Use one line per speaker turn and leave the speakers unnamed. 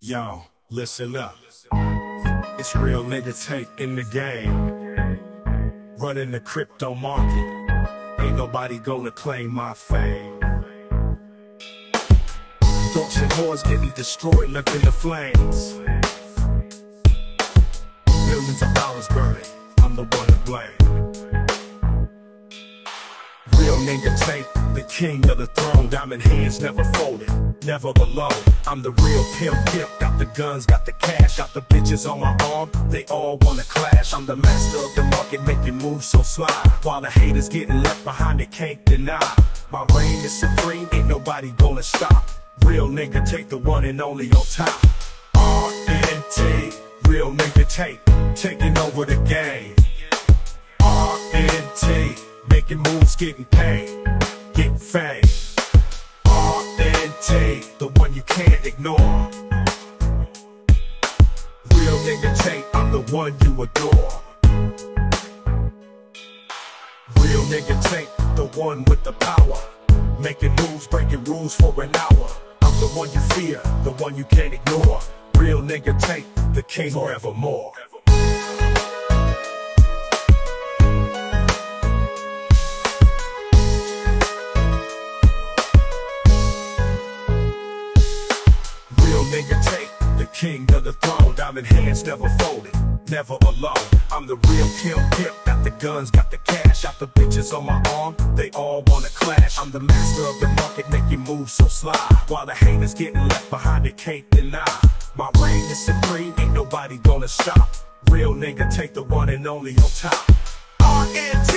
Yo, listen up. It's real nigga Tate in the game. Running the crypto market. Ain't nobody gonna claim my fame. Thoughts and whores getting destroyed, left in the flames. Millions of dollars burning. I'm the one to blame. Real nigga Tate the king of the throne. Diamond hands never folded, never below. I'm the real pimp, pimp. Got the guns, got the cash, got the bitches on my arm. They all wanna clash. I'm the master of the market, making moves so sly. While the haters getting left behind, they can't deny. My reign is supreme, ain't nobody gonna stop. Real nigga Tate the one and only on top. RNT, real nigga Tate, taking over the game. RNT, making moves, getting paid, fame. RNT, the one you can't ignore. Real nigga Tate, I'm the one you adore. Real nigga Tate, the one with the power. Making moves, breaking rules for an hour. I'm the one you fear, the one you can't ignore. Real nigga Tate, the king forevermore. Tate the king of the throne. Diamond hands never folded, never alone. I'm the real pimp, pimp. Got the guns, got the cash, got the bitches on my arm. They all wanna clash. I'm the master of the market, making moves so sly. While the haters getting left behind, they can't deny. My reign is supreme, ain't nobody gonna stop. Real nigga Tate the one and only on top. RNT,